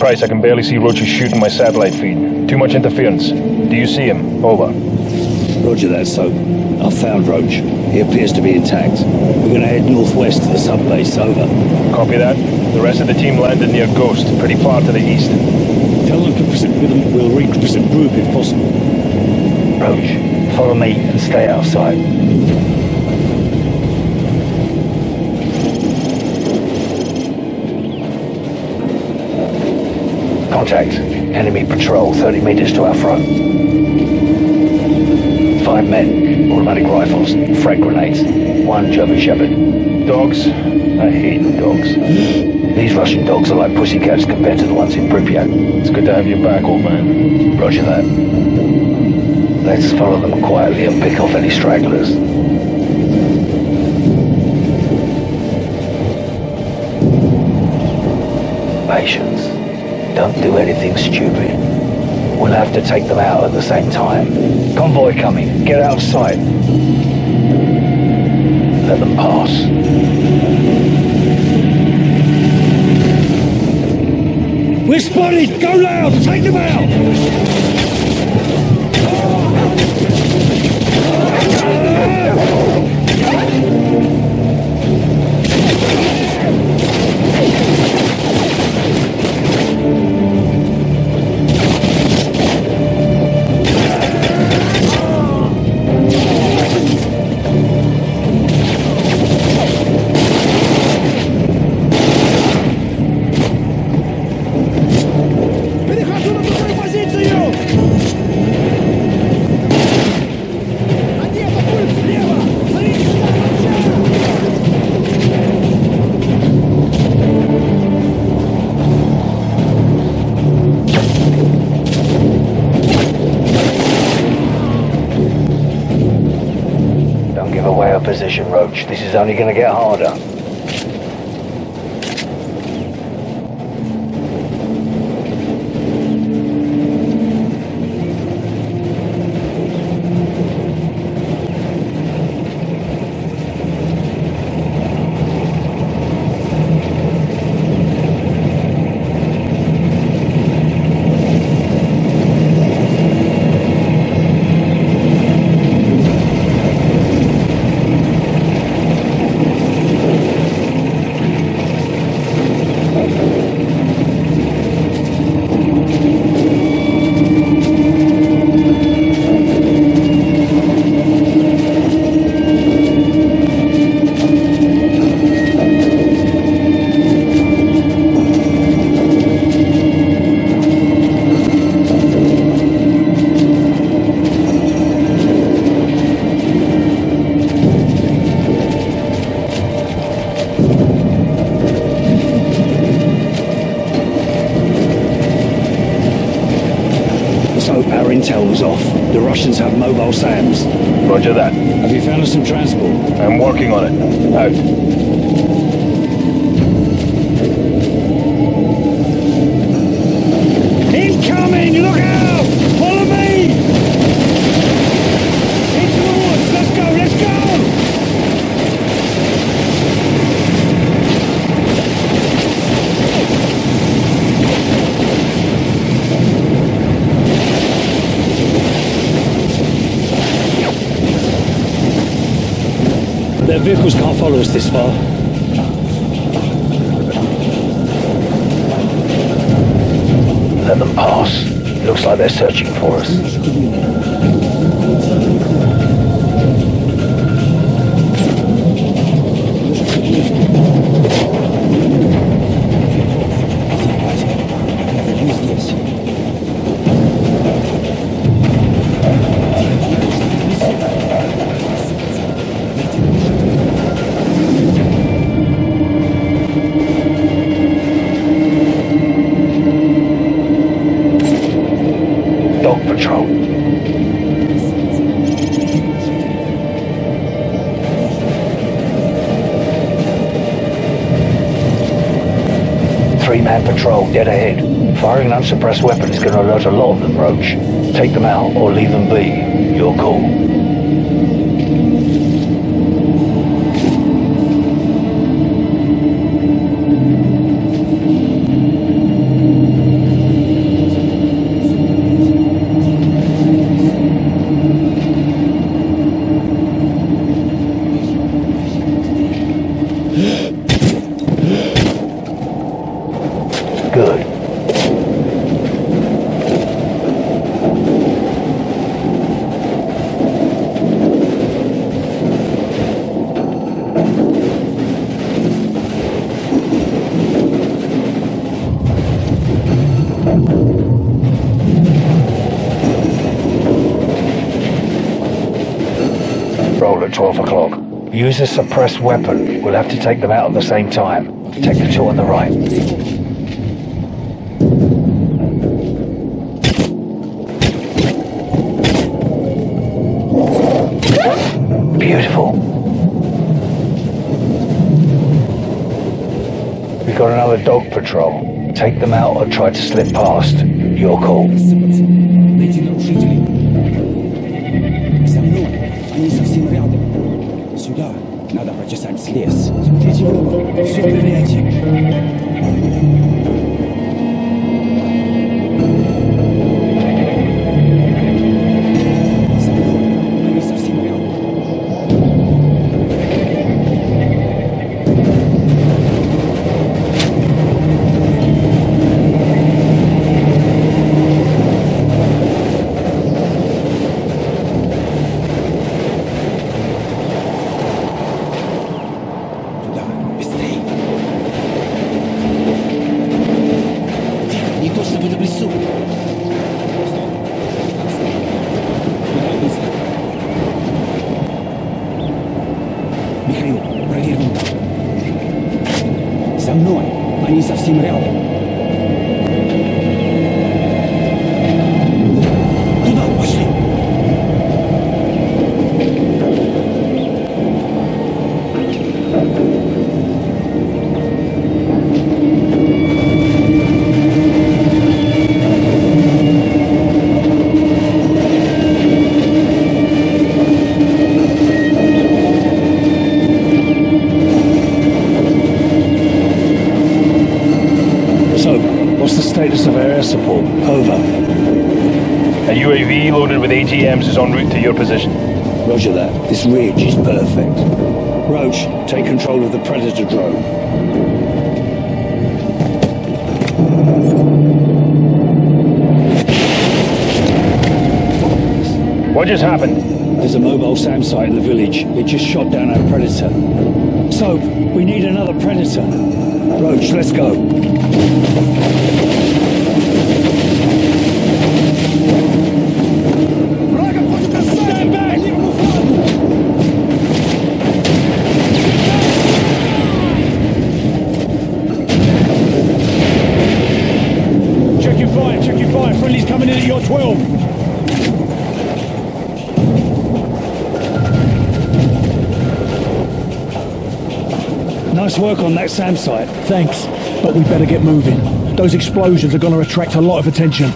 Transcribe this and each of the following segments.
Price, I can barely see Roach shooting my satellite feed. Too much interference. Do you see him? Over. Roger that, Soap. I've found Roach. He appears to be intact. We're gonna head northwest to the subbase. Over. Copy that. The rest of the team landed near Ghost, pretty far to the east. Tell them to proceed with them. We'll regroup if possible. Roach, follow me and stay outside. Contact. Enemy patrol 30 meters to our front. Five men, automatic rifles, frag grenades, one German Shepherd. Dogs? I hate dogs. These Russian dogs are like pussycats compared to the ones in Pripyat. It's good to have you back, old man. Roger that. Let's follow them quietly and pick off any stragglers. Patience don't do anything stupid. We'll have to take them out at the same time. Convoy coming. Get out of sight. Let them pass. We're spotted! Go loud! Take them out! Oh! Is only going to get harder. I'm working on it. Out. Their vehicles can't follow us this far. Let them pass. Looks like they're searching for us. Three-man patrol dead ahead. Firing an unsuppressed weapon is going to alert a lot of them, Roach. Take them out or leave them be. Your call. At 12 o'clock. Use a suppressed weapon. We'll have to take them out at the same time. Take the two on the right. Beautiful. We've got another dog patrol. Take them out or try to slip past. Your call. лес. Смотрите, все переняйте. cima dela. Is en route to your position. Roger that. This ridge is perfect. Roach, take control of the Predator drone. What just happened? There's a mobile SAM site in the village. It just shot down our Predator. Soap, we need another Predator. Roach, let's go. Friendly's coming in at your 12. Nice work on that SAM site. Thanks, but we better get moving. Those explosions are going to attract a lot of attention.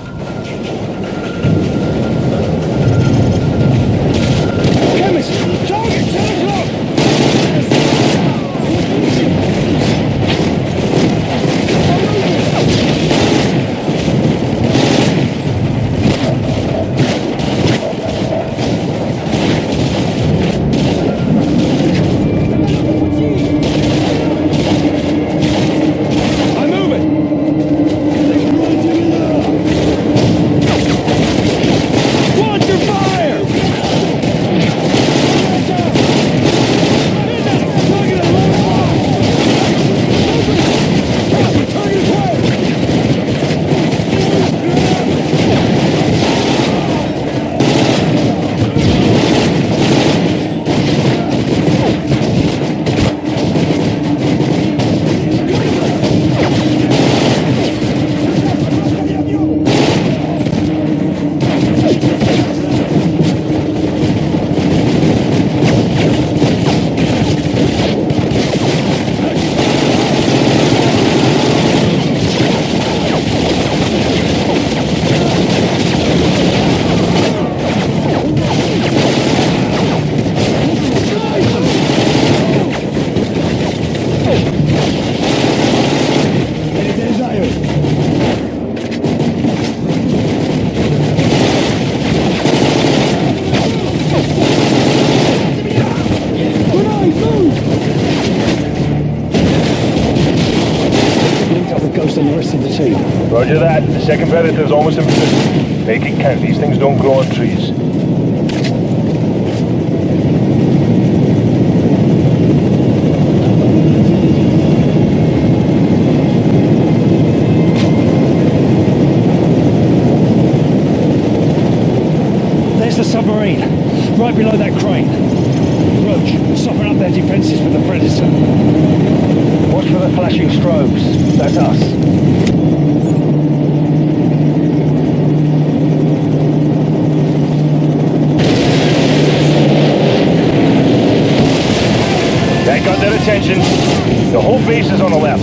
The team. Roger that. The second predator's almost in position. Make it count. These things don't grow on trees. There's the submarine, right below that crane. Roach, soften up their defenses with the Predator. Watch for the flashing strobes. That's us. That got their attention. The whole base is on the left.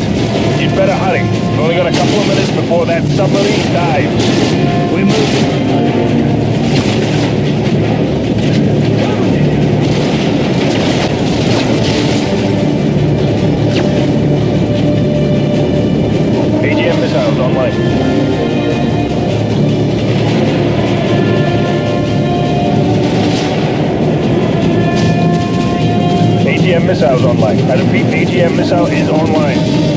You'd better hurry. We've only got a couple of minutes before that submarine dives. We're moving. I repeat, AGM missile is online.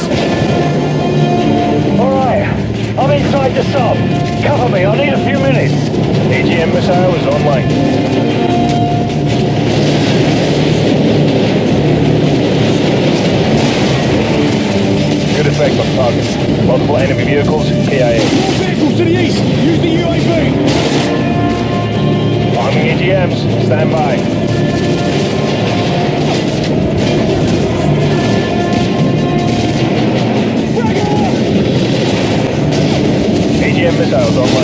Trucks to the east. All right. I'm inside the sub. Cover me. I need a few minutes. AGM missile is online. Good effect on target. Multiple enemy vehicles, KIA. More vehicles to the east. Use the UAV. Arming AGMs, stand by. Online.